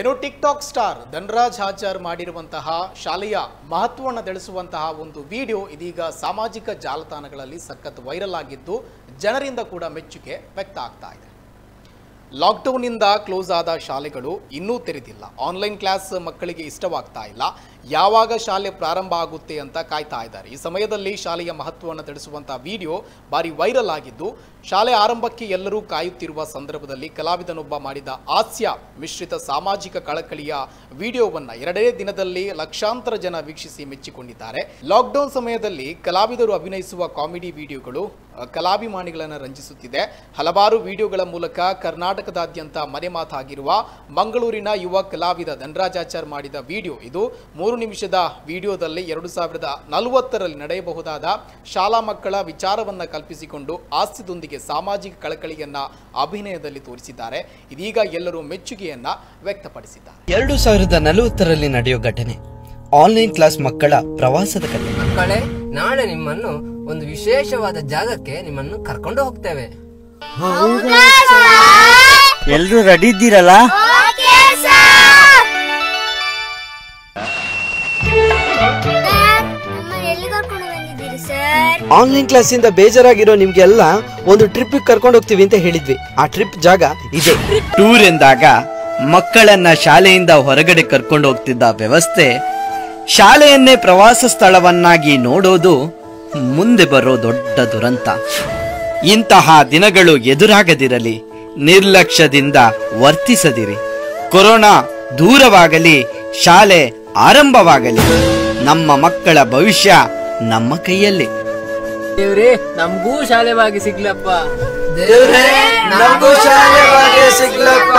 ಏನು tick talk star Dhanraj ಹಾಜರ್ ಮಾಡಿರುವಂತಹ ಶಾಲೆಯ ಮಹತ್ವವನ್ನು ತಿಳಿಸುವಂತಹ ಒಂದು ವಿಡಿಯೋ ಇದೀಗ ಸಾಮಾಜಿಕ ಜಾಲತಾಣಗಳಲ್ಲಿ ಸಖತ್ ವೈರಲ್ ಆಗಿದ್ದು ಜನರಿಂದ ಕೂಡ ಮೆಚ್ಚುಗೆ ವ್ಯಕ್ತ ಆಗ್ತಾ ಇದೆ. ಲಾಕ್ಡೌನ್ನಿಂದ ಕ್ಲೋಸ್ ಆದ ಶಾಲೆಗಳು ಇನ್ನೂ ತೆರೆದಿಲ್ಲ. ಆನ್ಲೈನ್ ಕ್ಲಾಸ್ ಮಕ್ಕಳಿಗೆ ಇಷ್ಟವಾಗ್ತಾ ಇಲ್ಲ. ಯಾವಾಗ ಶಾಲೆ ಪ್ರಾರಂಭ ಆಗುತ್ತೆ ಅಂತ ಕಾಯ್ತಾ ಇದ್ದಾರೆ. ಈ ಸಮಯದಲ್ಲಿ ಶಾಲೆಯ ಮಹತ್ವವನ್ನು ತಿಳಿಸುವಂತಹ ವಿಡಿಯೋ ಭಾರಿ ವೈರಲ್ ಆಗಿದ್ದು, ಶಾಲೆ ಆರಂಭಕ್ಕೆ ಎಲ್ಲರೂ ಕಾಯುತ್ತಿರುವ ಸಂದರ್ಭದಲ್ಲಿ ಕಲಾವಿದನೊಬ್ಬ ಮಾಡಿದ ಹಾಸ್ಯ ಮಿಶ್ರಿತ ಸಾಮಾಜಿಕ ಕಳಕಳಿಯ ವಿಡಿಯೋವನ್ನ ಎರಡನೇ ದಿನದಲ್ಲಿ ಲಕ್ಷಾಂತರ ಜನ ವೀಕ್ಷಿಸಿ ಮೆಚ್ಚಿಕೊಂಡಿದ್ದಾರೆ. ಲಾಕ್ಡೌನ್ ಸಮಯದಲ್ಲಿ ಕಲಾವಿದರು ಅಭಿನಯಿಸುವ ಕಾಮಿಡಿ ವಿಡಿಯೋಗಳು, ಕಲಾಭಿಮಾನಿಗಳನ್ನು ರಂಜಿಸುತ್ತಿದೆ. ಹಲವಾರು ವಿಡಿಯೋಗಳ ಮೂಲಕ ಕರ್ನಾಟಕದಾದ್ಯಂತ ಮನೆ ಮಾತಾಗಿರುವ ಮಂಗಳೂರಿನ ಯುವ ಕಲಾವಿದ ಧನರಾಜಾಚಾರ್ ಮಾಡಿದ ವಿಡಿಯೋ ಇದು. ಮೂರು ನಿಮಿಷದ ವಿಡಿಯೋದಲ್ಲಿ ಎರಡು ಸಾವಿರದ ನಲವತ್ತರಲ್ಲಿ ನಡೆಯಬಹುದಾದ ಶಾಲಾ ಮಕ್ಕಳ ವಿಚಾರವನ್ನ ಕಲ್ಪಿಸಿಕೊಂಡು ಆಸ್ತಿದೊಂದಿಗೆ ಸಾಮಾಜಿಕ ಕಳಕಳಿಯನ್ನ ಅಭಿನಯದಲ್ಲಿ ತೋರಿಸಿದ್ದಾರೆ. ಇದೀಗ ಎಲ್ಲರೂ ಮೆಚ್ಚುಗೆಯನ್ನ ವ್ಯಕ್ತಪಡಿಸಿದ್ದಾರೆ. ಎರಡು ಸಾವಿರದ ನಲವತ್ತರಲ್ಲಿ ನಡೆಯೋ ಘಟನೆ ಆನ್ಲೈನ್ ಕ್ಲಾಸ್ ಮಕ್ಕಳ ಪ್ರವಾಸದ ಕಥೆ ಮಕ್ಕಳೇ ನಾಳೆ ನಿಮ್ಮನ್ನು ಒಂದು ವಿಶೇಷವಾದ ಜಾಗಕ್ಕೆ ನಿಮ್ಮನ್ನು ಕರ್ಕೊಂಡು ಹೋಗ್ತೇವೆ. ಎಲ್ರು ರೆಡಿ ಇದ್ದೀರಲ್ಲ? ಆನ್ಲೈನ್ ಕ್ಲಾಸ್ ಇಂದ ಬೇಜಾರಾಗಿರೋ ನಿಮ್ಗೆಲ್ಲ ಒಂದು ಟ್ರಿಪ್ ಕರ್ಕೊಂಡು ಹೋಗ್ತೀವಿ ಅಂತ ಹೇಳಿದ್ವಿ. ಆ ಟ್ರಿಪ್ ಜಾಗ ಇದೆ. ಟೂರ್ ಎಂದಾಗ ಮಕ್ಕಳನ್ನ ಶಾಲೆಯಿಂದ ಹೊರಗಡೆ ಕರ್ಕೊಂಡು ಹೋಗ್ತಿದ್ದ ವ್ಯವಸ್ಥೆ ಶಾಲೆಯನ್ನೇ ಪ್ರವಾಸ ಸ್ಥಳವನ್ನಾಗಿ ನೋಡೋದು ಮುಂದೆ ಬರೋ ದೊಡ್ಡ ದುರಂತ. ಇಂತಹ ದಿನಗಳು ಎದುರಾಗದಿರಲಿ. ನಿರ್ಲಕ್ಷ್ಯದಿಂದ ವರ್ತಿಸದಿರಿ. ಕೊರೋನಾ ದೂರವಾಗಲಿ ಶಾಲೆ ಆರಂಭವಾಗಲಿ. ನಮ್ಮ ಮಕ್ಕಳ ಭವಿಷ್ಯ ನಮ್ಮ ಕೈಯಲ್ಲಿ. ದೇವ್ರೆ ನಮಗೂ ಶಾಲೆ ಸಿಗ್ಲಪ್ಪ. ನಮಗೂ ಶಾಲೆ ಭಾಗ್ಯ ಸಿಗ್ಲಪ್ಪ.